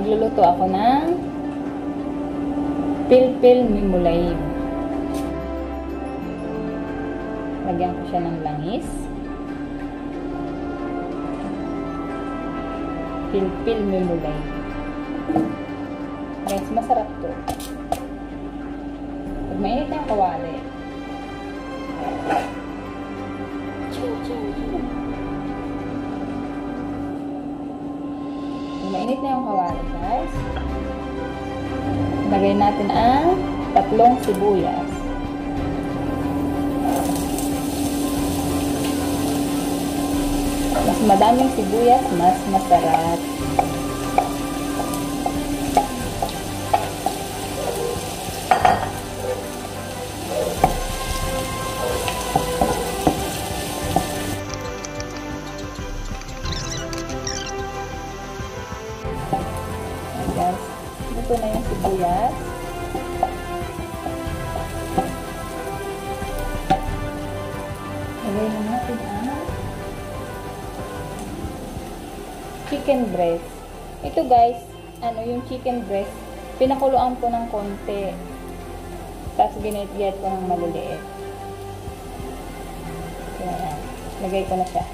magluluto ako ng pilpil mimulay. Lagyan ko siya ng langis. Pilpil mimulay. Guys, masarap to. Pag mainit na kawali. Chin, mainit na yung kawali, guys. Lagay natin ang tatlong sibuyas. Mas madaming sibuyas, mas masarap. Breast. Ito guys, ano yung chicken breast, pinakuluan ko ng konti. Tapos ginit-get ko ng maliliit. Kaya, lagay ko na siya.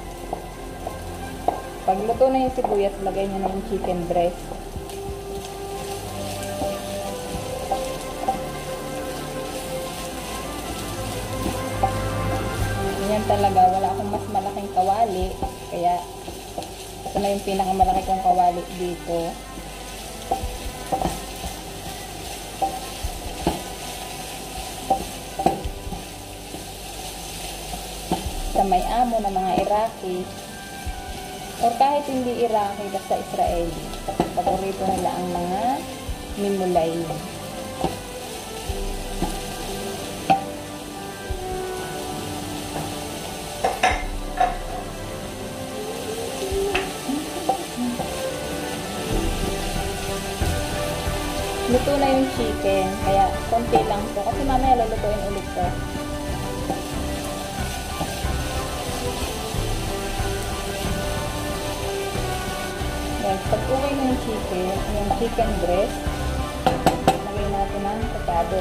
Pag na yung sibuyas, lagay nyo na yung chicken breast. Yan talaga, wala akong mas malaking kawali. Kaya, ito na yung pinakamalaki kong kawali dito. Sa may amo ng mga Iraqi, or kahit hindi Iraqi, basta Israeli. Paborito nila ang mga mimulay. Luto na yung chicken, kaya konti lang to. Kasi mamaya lulutuin ulit to. Guys, pag na yung chicken, yung chicken breast, lagay natin ng potado.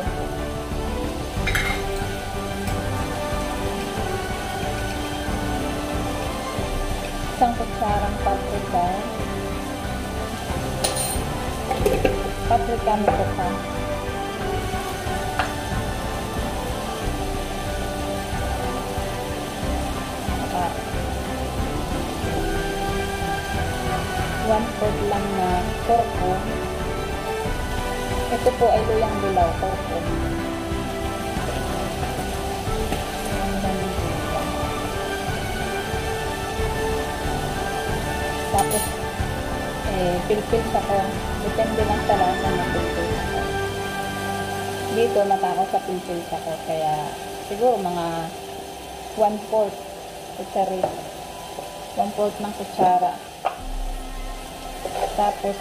Isang kutsarang paprika. Paprika nito pa. Saka, one fourth lang na porko. Ito po ay luyang dilaw, porko. Tapos, eh, pilpil ko. Depende lang sa lasa ng pilpil ko. Dito, natakot sa pilpil ko. Kaya, siguro mga one-fourth kutsari. One-fourth ng kutsara. Tapos,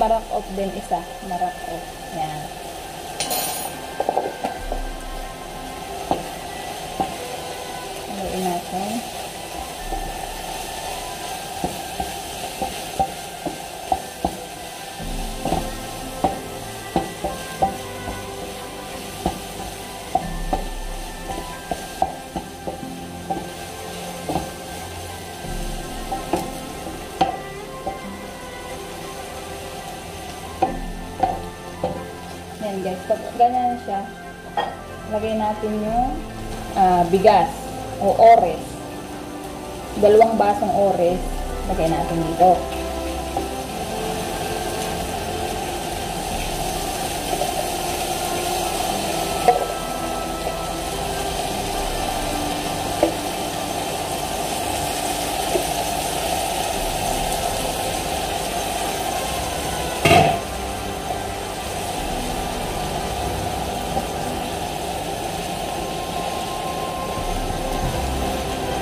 marak off din isa. Marak off. Yan. Haluin natin. Yan guys, pag ganyan siya, lagay natin yung ah, bigas o ores. Dalawang basong ores, lagay natin dito.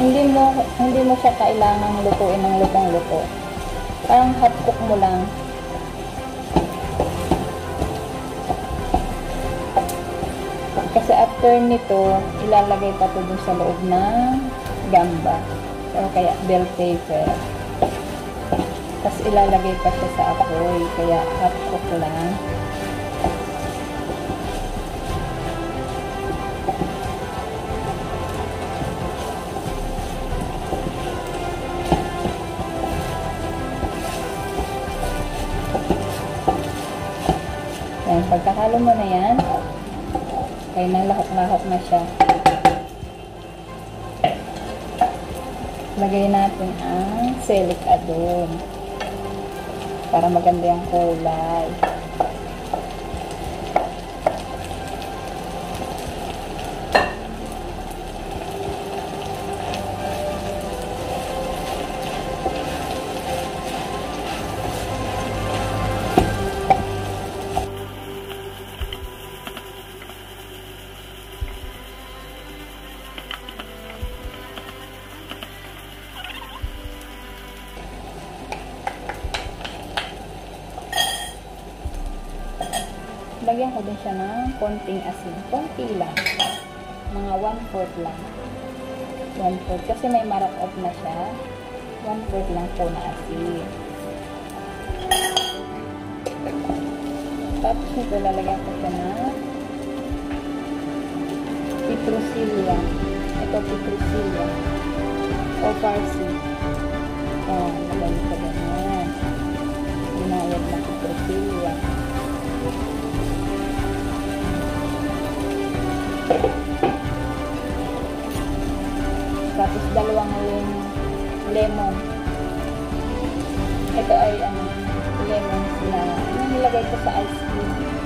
Hindi mo hindi mo siya kailangang lutuin ng lutong-luto. Parang hot cook mo lang. Kasi after nito, ilalagay pa to dun sa loob ng gamba. O kaya bell pepper. Tapos ilalagay pa siya sa apoy. Kaya half cook lang. Pagkakalo mo na yan, kaya nang lahok-lahok na siya. Lagay natin ang silic adon para maganda yung kulay. Lagyan ko din siya ng konting asin. Konti lang. Mga 1-4 lang. 1-4. Kasi may mark off na siya. 1-4 lang po na asin. Tapos nito lalagyan ko siya ng petrosilya. Ito petrosilya. O parsley. Ayan, lagyan ko ganyan. Ginayad na petrosilya. Tapos dalawang lem lemon. Ito ay ano, lemon na nilagay ko sa ice cream.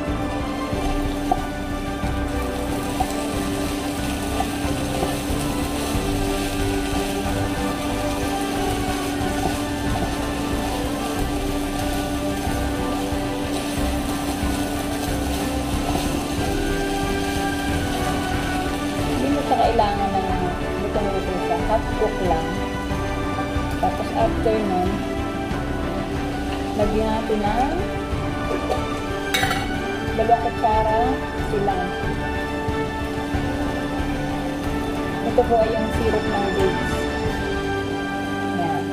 Half cook lang. Tapos after nun, lagyan natin ng dalawang kutsara silang. Ito po ay yung syrup ng dates. Yan.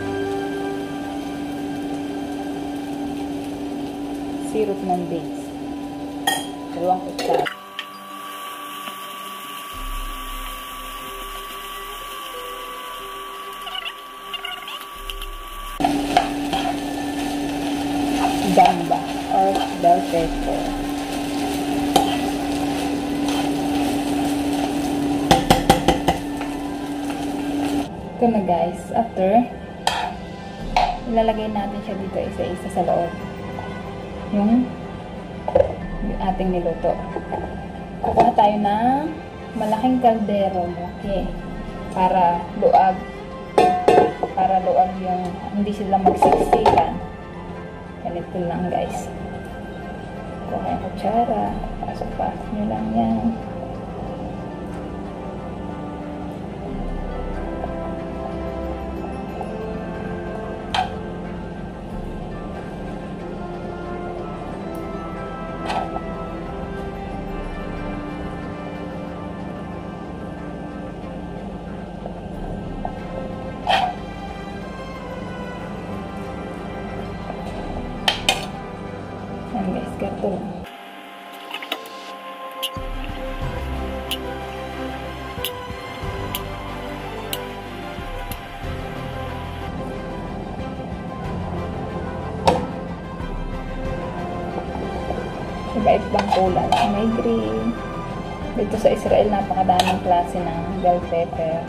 Syrup ng dates. Dalawang kutsara. gamba or bell pepper. Ito na guys. After, ilalagay natin siya dito isa-isa sa loob. Yung, yung ating niluto. Kukuha tayo ng malaking kaldero. Okay. Para luag. Para luag yung hindi sila magsiksikan. Ganito lang guys. Kuha yung kutsara. Pasok-pasok nyo lang yan. Yan guys, ganito lang. Iba-ibang. May green. Dito sa Israel, napakadaming klase ng bell pepper.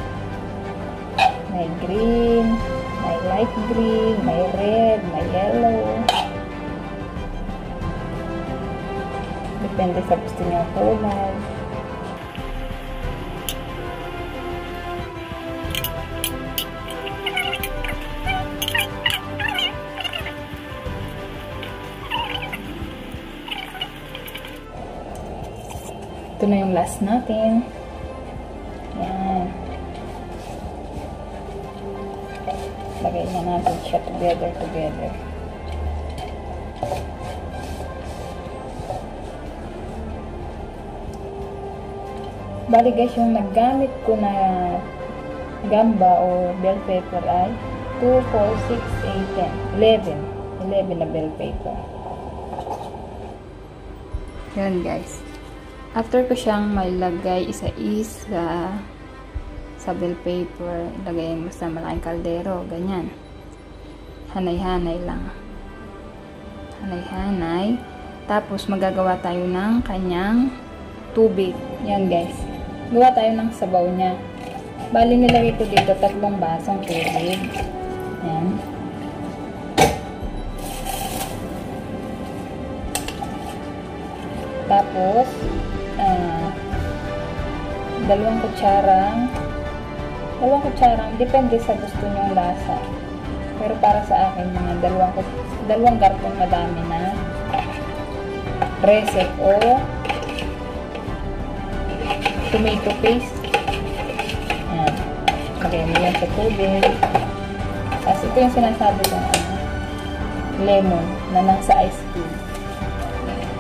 May green, may light green, may red, may yellow. Depende sa gusto niyo kulay. Ito na yung last natin. Yan. Lagay na natin siya together, together. Bali guys, yung naggamit ko na gamba o bell pepper ay 2, 4, 6, 8, 10. 11. 11 na bell paper. Yan guys. After ko siyang mailagay isa-isa sa bell paper, ilagay mo sa malaking kaldero. Ganyan. Hanay-hanay lang. Hanay-hanay. Tapos magagawa tayo ng kanyang tubig. Yan guys. Gawa tayo ng sabaw niya. Bali nilagay ko dito tatlong basong tubig. Yan. Tapos, uh, dalawang kutsarang, dalawang kutsarang, depende sa gusto nyong lasa. Pero para sa akin, mga dalawang, dalawang garpong madami na reset o tomato paste. Yan. Lagay mo yan sa tubig. Tapos ito yung sinasabi ko, ano, lemon na nasa ice cube.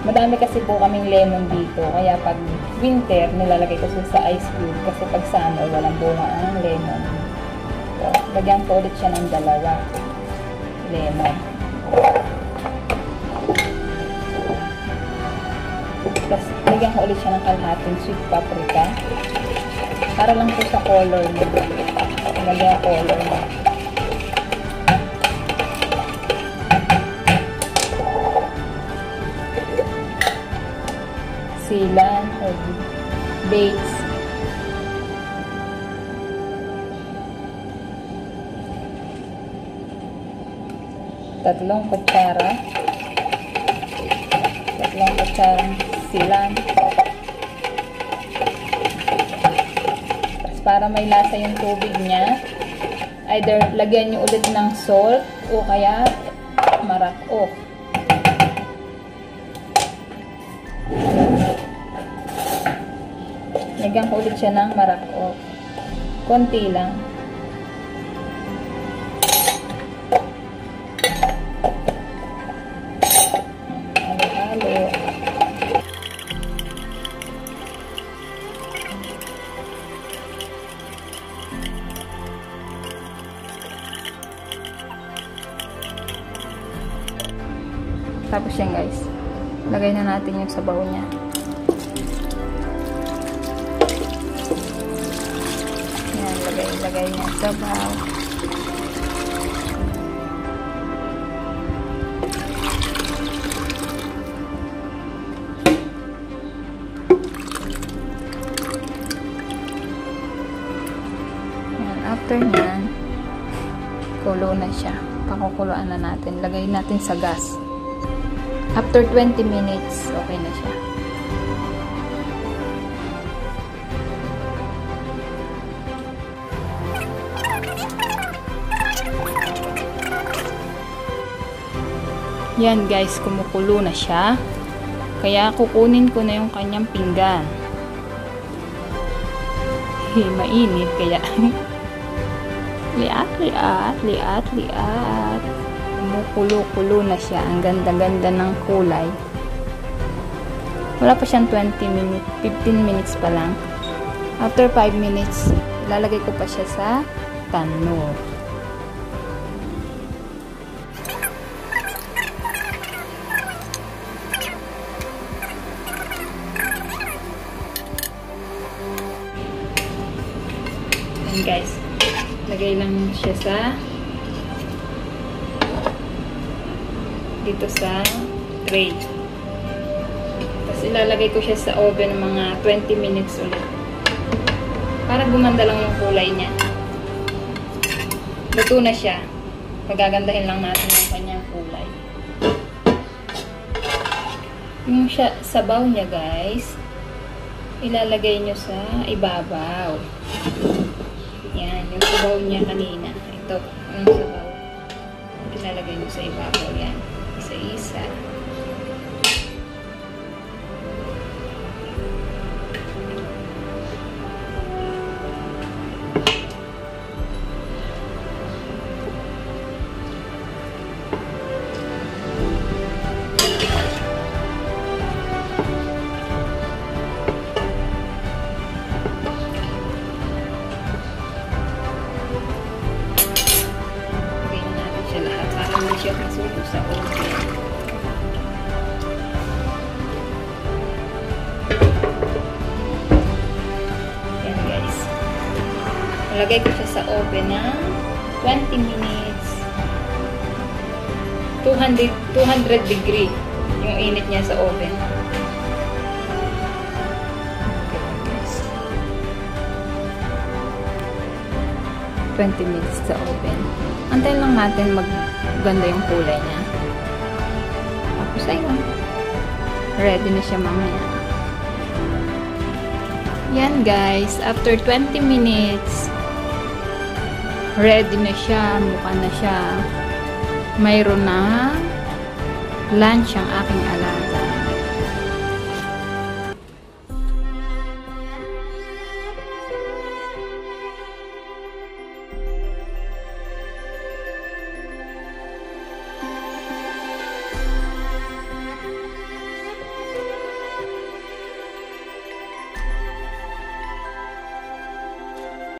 Madami kasi po kaming lemon dito. Kaya pag winter, nilalagay ko sa ice cube. Kasi pag summer, walang bunga ang lemon. So, lagyan ko ulit siya ng dalawa. Lemon. Tapos, lagyan ko ulit siya ng kalahating sweet paprika. Para lang po sa color niya. Lagyan color niya. silan dates. Tatlong kutsara. Tatlong kutsarang Tapos para may lasa yung tubig niya, either lagyan nyo ulit ng salt o kaya marak-off. Lagyan ko ulit siya ng marako. Konti lang. Tapos yan guys. Lagay na natin yung sabaw niya. ilagay niya sa baw. After nyan, kulo na siya. Pakukuluan na natin. Lagay natin sa gas. After 20 minutes, okay na siya. Yan guys, kumukulo na siya. Kaya kukunin ko na yung kanyang pinggan. Hey, mainit kaya liat, liat, liat, liat. Kumukulo-kulo na siya. Ang ganda-ganda ng kulay. Wala pa siyang 20 minutes, 15 minutes pa lang. After 5 minutes, lalagay ko pa siya sa tanur. Ayan guys. Lagay lang siya sa dito sa tray. Tapos ilalagay ko siya sa oven mga 20 minutes ulit. Para gumanda lang yung kulay niya. Luto na siya. Pagagandahin lang natin yung kanyang kulay. Yung siya, sabaw niya guys, ilalagay nyo sa ibabaw. Yan, yung sabaw niya kanina. Ito, yung sabaw. Ilalagay nyo sa ibabaw. Yan, isa-isa. Nilagay ko siya sa oven ng 20 minutes. 200, 200 degree yung init niya sa oven. 20 minutes sa oven. Antayin lang natin magganda yung kulay niya. Tapos ayun. Ready na siya mamaya. Yan guys, after 20 minutes, ready na siya, mukha na siya. Mayroon na lunch ang aking alaga.